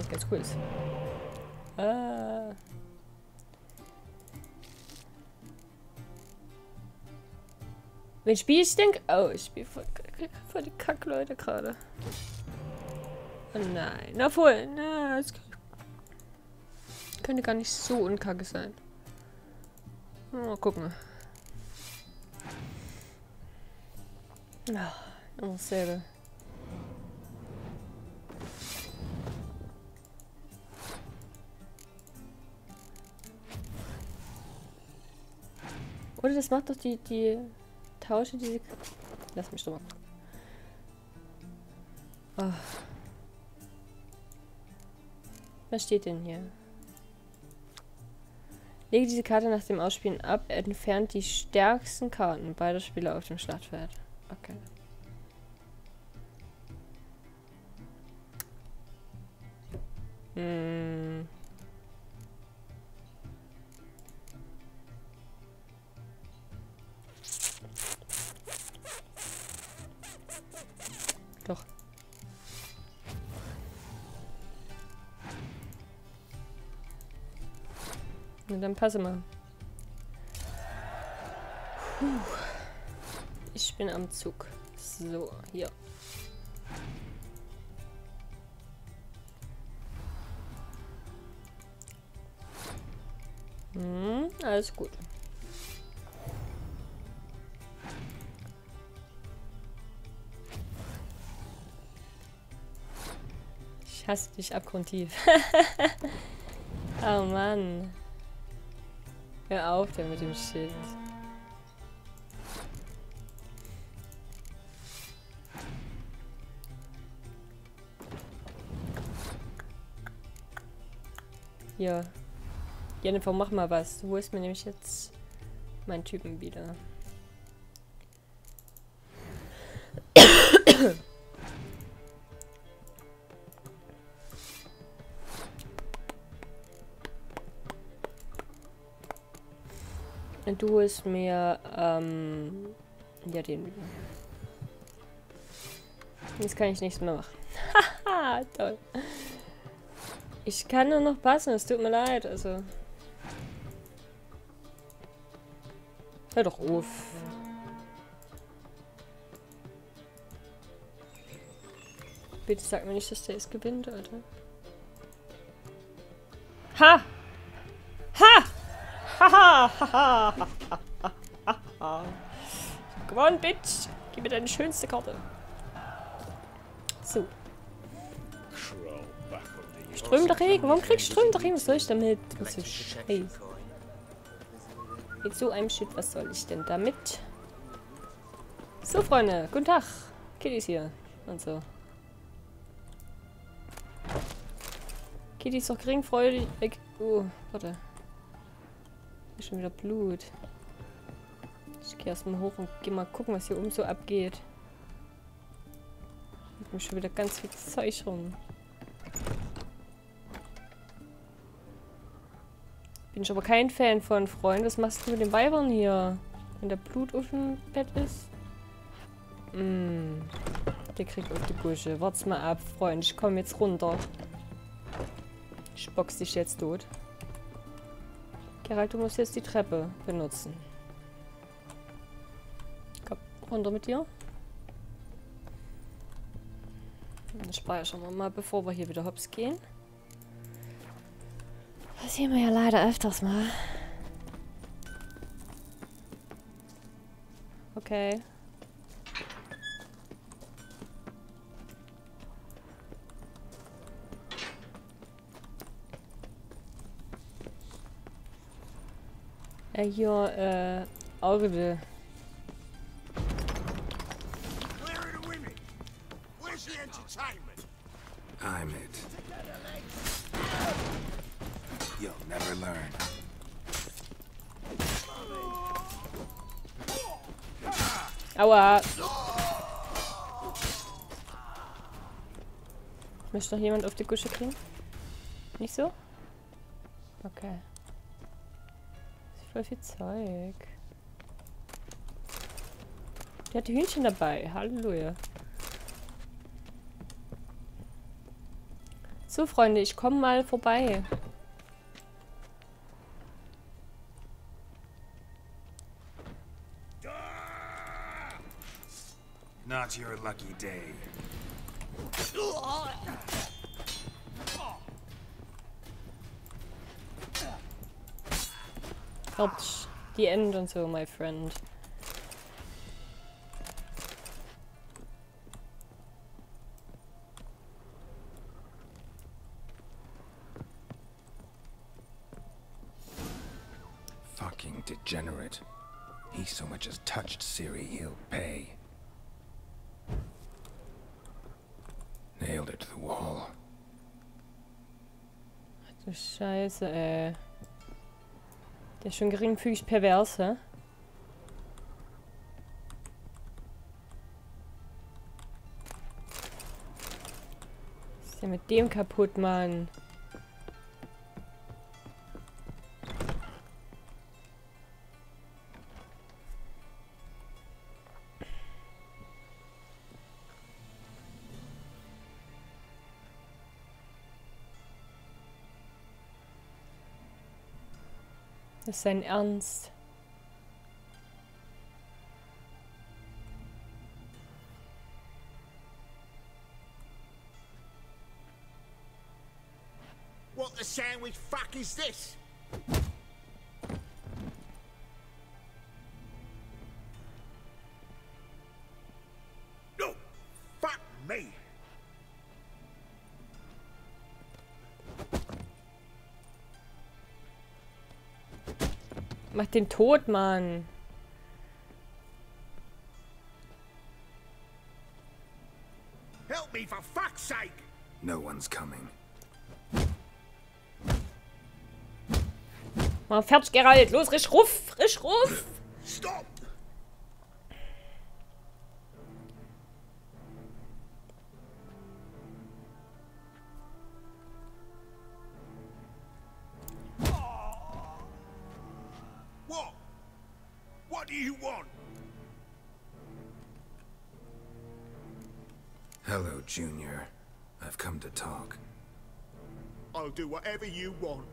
eigentlich ganz cool ist. Äh. Wen spiele ich denn? Oh, ich spiele voll, voll die Kackleute gerade. Oh nein. Na voll. Na, es könnte gar nicht so unkacke sein. Mal gucken. Ja, immer dasselbe. Oder das macht doch die, die Tausche, diese... Lass mich doch mal. Oh. Was steht denn hier? Lege diese Karte nach dem Ausspielen ab, entfernt die stärksten Karten beider Spieler auf dem Schlachtfeld. Okay. Hm. Na, dann passe mal. Puh. Ich bin am Zug. So, hier. Hm, alles gut. Ich hasse dich abgrundtief. oh Mann. Hör auf der mit dem Schild. Hier. Jennifer, mach mal was. Wo ist mir nämlich jetzt mein Typen wieder? Du ist mir, ähm, ja, den. Jetzt kann ich nichts mehr machen. Haha, toll. Ich kann nur noch passen, es tut mir leid, also. Hör doch auf. Bitte sag mir nicht, dass der es gewinnt, Alter. Ha! Ha! Gewonnen, Bitch! Gib mir deine schönste Karte. So. Strömender Regen. Warum kriegst du strömender Regen? Was soll ich damit? Was für Scheiß. Mit so einem Shit, was soll ich denn damit? So, Freunde. Guten Tag. Kitty ist hier. Und so. Kitty ist doch geringfreudig. Oh, warte. Ist schon wieder Blut. Ich gehe erstmal hoch und gehe mal gucken, was hier oben so abgeht. Mit mir schon wieder ganz viel Zeug rum. Bin ich aber kein Fan von, Freund. Was machst du mit den Weibern hier? Wenn der Blut auf dem Bett ist? Mm. Der kriegt auf die Gusche. Wart's mal ab, Freund. Ich komme jetzt runter. Ich box dich jetzt tot. Geralt, du musst jetzt die Treppe benutzen. Komm, runter mit dir. Dann speichern wir mal, bevor wir hier wieder hops gehen. Das sehen wir ja leider öfters mal. Okay. Ja, hier, äh, Auge. I'm it. You'll never learn. Aua. Möchte noch jemand auf die Gusche kriegen? Nicht so? Okay. Voll viel Zeug. Der hat die Hühnchen dabei. Halleluja. So, Freunde, ich komme mal vorbei. Not your lucky day. Helped the end so, my friend. Fucking degenerate. He so much as touched Siri, he'll pay. Nailed it to the wall. Du Scheiße, ey. Der ist schon geringfügig pervers, hä? Was ist denn mit dem kaputt, Mann? Das ist sein Ernst. What the sandwich fuck is this? Mach den tot, Mann. Help me for fuck's sake! No one's coming. Mal fertig, Geralt. Los, frisch ruf, frisch ruf. Stop! Whatever you want.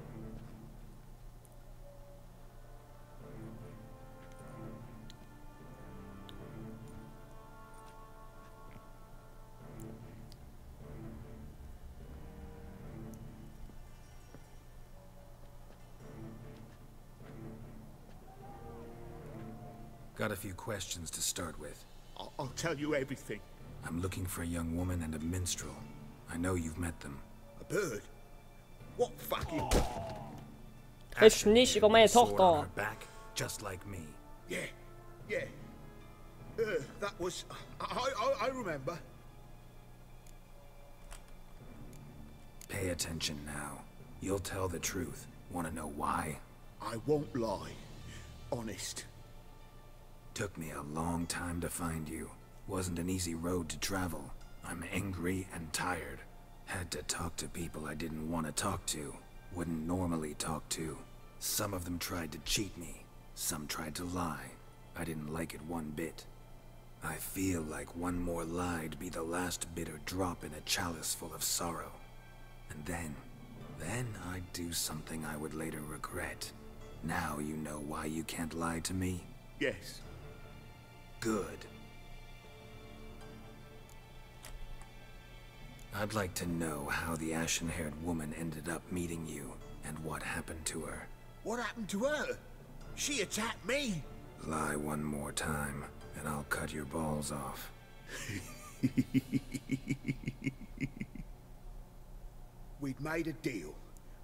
Got a few questions to start with. I'll, I'll tell you everything. I'm looking for a young woman and a minstrel. I know you've met them. A bird? What fucking... Sprich nicht über meine Sword Tochter. back, just like me. Yeah, yeah. Uh, that was... I, I, I remember. Pay attention now. You'll tell the truth. Want to know why? I won't lie. Honest. Took me a long time to find you. Wasn't an easy road to travel. I'm angry and tired. Had to talk to people I didn't want to talk to. Wouldn't normally talk to. Some of them tried to cheat me. Some tried to lie. I didn't like it one bit. I feel like one more lie'd be the last bitter drop in a chalice full of sorrow. And then, then I'd do something I would later regret. Now you know why you can't lie to me? Yes. Good. I'd like to know how the ashen-haired woman ended up meeting you, and what happened to her. What happened to her? She attacked me. Lie one more time, and I'll cut your balls off. We'd made a deal.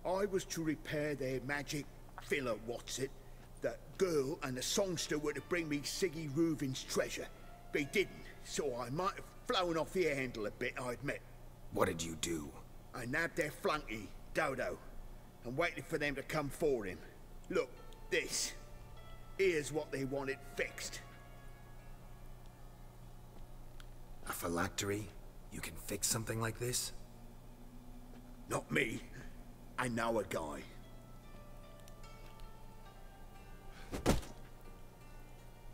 I was to repair their magic filler, what's it? That girl and the songster were to bring me Siggy Reuven's treasure. They didn't, so I might have flown off the handle a bit, I admit. What did you do? I nabbed their flunky, Dodo, and waited for them to come for him. Look, this. Here's what they wanted fixed. A phylactery? You can fix something like this? Not me. I know a guy.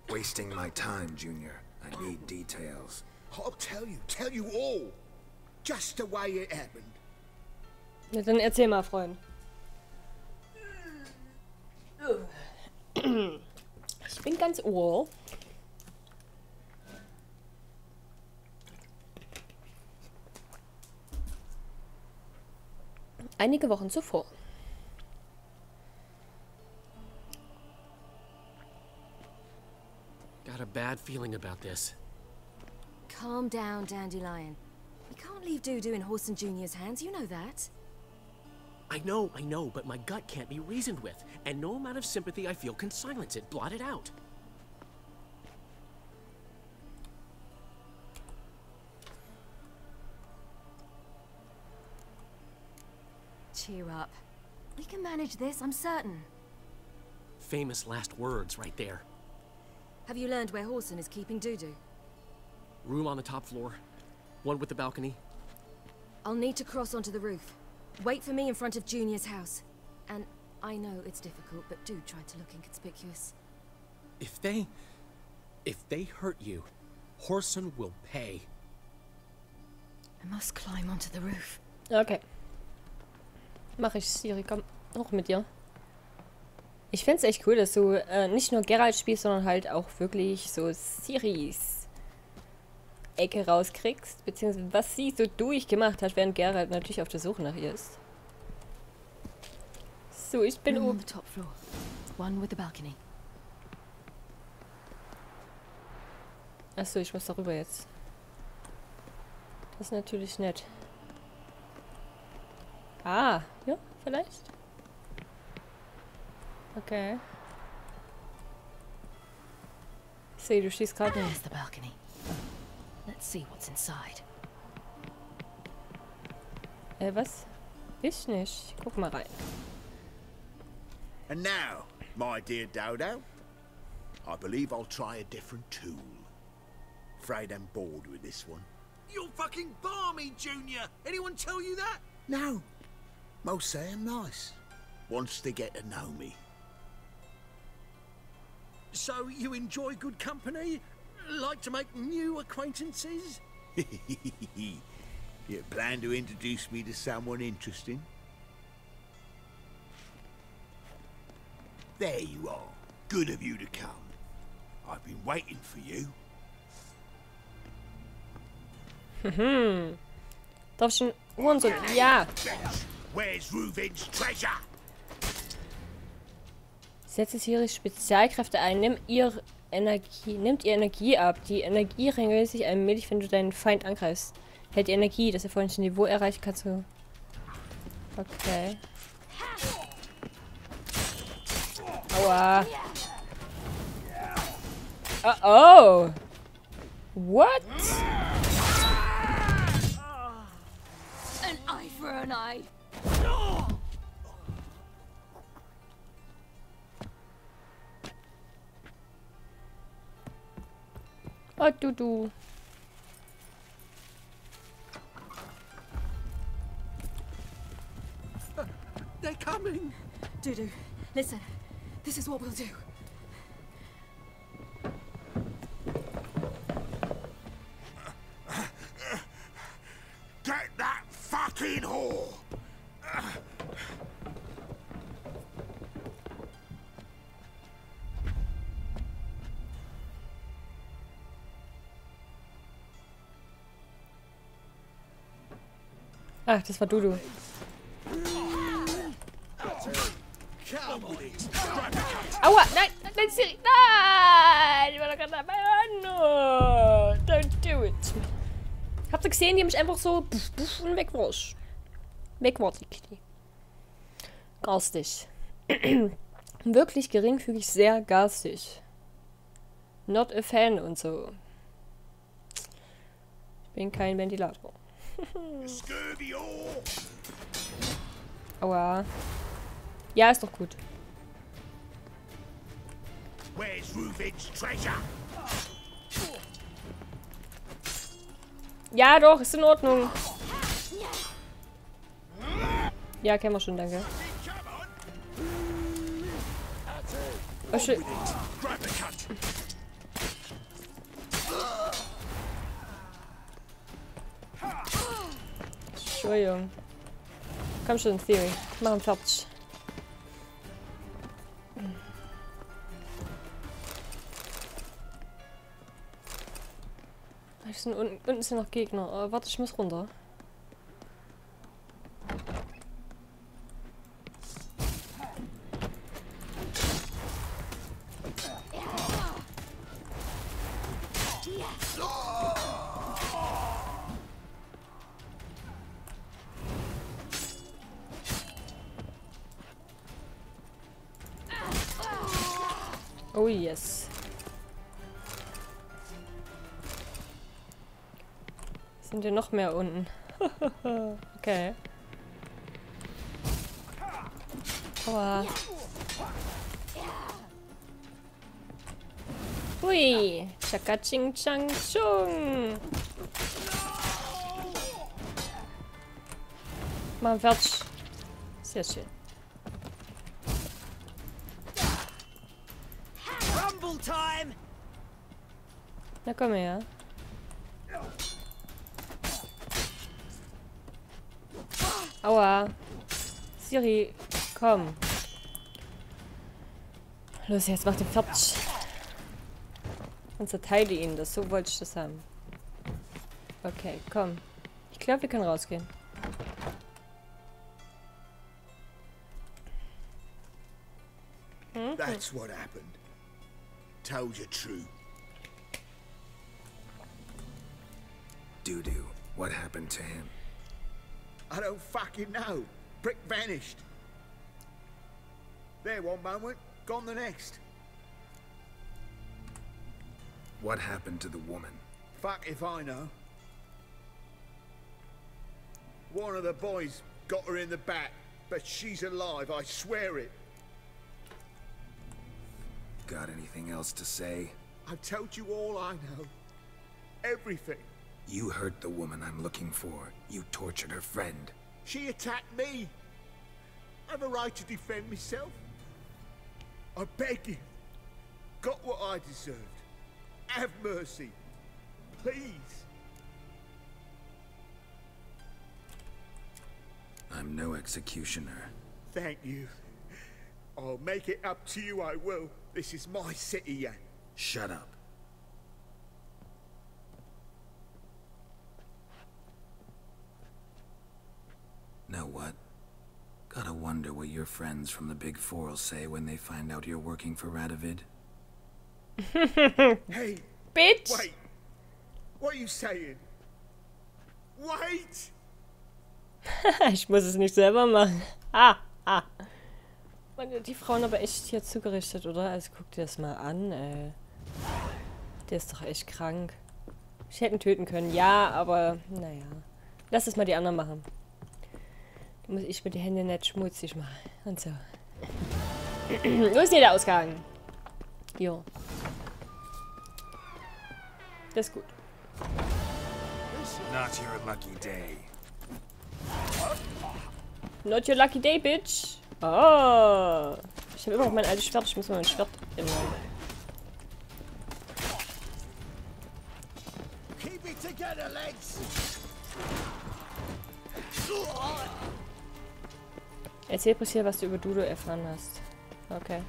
Wasting my time, Junior. I need details. I'll tell you, tell you all. Just the way it happened. Ja, dann erzähl mal, Freund. Ich bin ganz ohr. Einige Wochen zuvor. Got a bad feeling about this. Calm down, Dandelion. Can't leave Dudu in Horson Jr.'s hands, you know that. I know, I know, but my gut can't be reasoned with, and no amount of sympathy I feel can silence it, blot it out. Cheer up. We can manage this, I'm certain. Famous last words right there. Have you learned where Horson is keeping Dudu? Room on the top floor, one with the balcony. I'll need to cross onto the roof. Wait for me in front of Junior's house. And I know it's difficult, but do try to look inconspicuous. If they... If they hurt you, Horson will pay. I must climb onto the roof. Okay. Mach ich, Siri, komm. Hoch mit dir. Ich find's echt cool, dass du äh, nicht nur Geralt spielst, sondern halt auch wirklich so Siris Ecke rauskriegst. Beziehungsweise was sie so durchgemacht hat, während Geralt natürlich auf der Suche nach ihr ist. So, ich bin on oben. the top floor. One with the balcony. Achso, ich muss darüber jetzt. Das ist natürlich nett. Ah, ja, vielleicht. Okay. Ich sehe, du stehst gerade. Balcony. Let's see what's inside. Äh, was? Ich nicht. Guck mal rein. And now, my dear Dodo, I believe I'll try a different tool. Afraid I'm bored with this one. You're fucking balmy, Junior. Anyone tell you that? No, most say I'm nice. Wants to get to know me. So you enjoy good company? Like to make new acquaintances? you plan to introduce me to someone interesting? There you are. Good of you to come. I've been waiting for you. Darf ich einen Hurensohn? Ja! Where's Reuven's treasure? Setze Siris Spezialkräfte ein. Nimm ihr Energie. Nimmt ihr Energie ab. Die Energie regeneriert sich allmählich, wenn du deinen Feind angreifst. Hält die Energie, das erfolgreiche Niveau erreicht, kannst du. Okay. Aua. Oh oh. What? An eye for an eye. Oh, du, du. They're coming. Dudu, listen. This is what we'll do. Ach, das war Dudu. Aua, nein, nein, Siri, nein! Ich war doch gerade dabei. Oh, no. Don't do it. Habt ihr gesehen, die haben mich einfach so puff, puff, und weg war's. Weg war die Kitty. Garstig. Wirklich geringfügig sehr garstig. Not a fan und so. Ich bin kein Ventilator. Aua. Ja, ist doch gut. Ja, doch, ist in Ordnung. Ja, kennen wir schon, danke. Oh. Entschuldigung. Komm schon, Theory. Machen fertig. Unten, sind noch Gegner. Oh, warte, ich muss runter. Sind ja noch mehr unten. okay. Aua. Hui. Chaka ching chang chung. Mal fertig. Sehr schön. Rumble time! Na komm her. Aua. Siri, komm. Los, jetzt mach den fertig. Und zerteile ihn das. So wollte ich das haben. Okay, komm. Ich glaube, wir können rausgehen. That's what happened. Told you true. Doo-doo. What happened to him? I don't fucking know. Brick vanished. There one moment, gone the next. What happened to the woman? Fuck if I know. One of the boys got her in the back, but she's alive, I swear it. Got anything else to say? I've told you all I know. Everything. You hurt the woman I'm looking for. You tortured her friend. She attacked me. I've a right to defend myself. I beg you. Got what I deserved. Have mercy. Please. I'm no executioner. Thank you. I'll make it up to you, I will. This is my city, yeah. Shut up. Know what? Gotta wonder what your friends from the Big Four will say when they find out you're working for Radovid. Hey, Bitch! wait. What are you saying? Wait! ich muss es nicht selber machen. Ah, ah. Die Frauen aber echt hier zugerichtet, oder? Also guck dir das mal an, ey. Der ist doch echt krank. Ich hätte ihn töten können, ja, aber naja. Lass es mal die anderen machen. Muss ich mir die Hände nicht schmutzig machen. Und so. Wo ist hier der Ausgang? Jo. Das ist gut. Not your lucky day. Not your lucky day, bitch. Oh. Ich habe immer noch mein altes Schwert. Ich muss mal mein Schwert ändern. Erzähl bloß hier, was du über Dudo erfahren hast. Okay.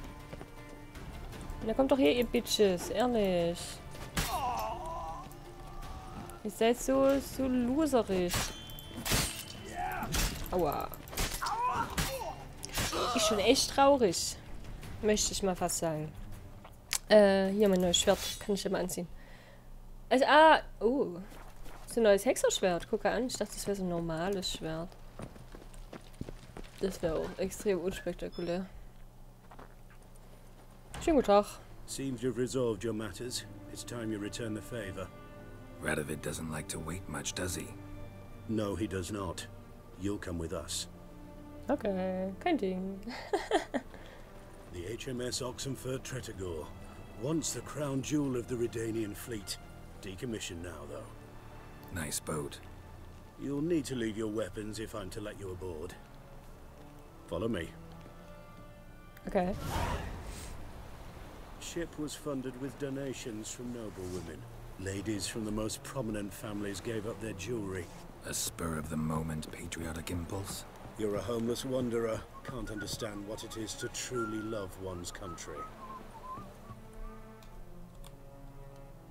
Na kommt doch hier, ihr Bitches. Ehrlich. Ihr seid so, so loserisch. Aua. Ist schon echt traurig. Möchte ich mal fast sagen. Äh, hier mein neues Schwert. Kann ich ja mal anziehen. Also, ah, oh. Das ist ein neues Hexerschwert. Guck an. Ich dachte, das wäre so ein normales Schwert. Das wäre auch extrem unspektakulär. Schönen guten Tag. Seems you've resolved your matters. It's time you return the favor. Radovid doesn't like to wait much, does he? No, he does not. You'll come with us. Okay, kein Ding. The HMS Oxenford Tretogor, once the crown jewel of the Redanian fleet. Decommissioned now, though. Nice boat. You'll need to leave your weapons if I'm to let you aboard. Follow me. Okay. Ship was funded with donations from noble women. Ladies from the most prominent families gave up their jewelry. A spur of the moment patriotic impulse? You're a homeless wanderer. Can't understand what it is to truly love one's country.